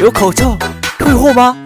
有口罩退货吗？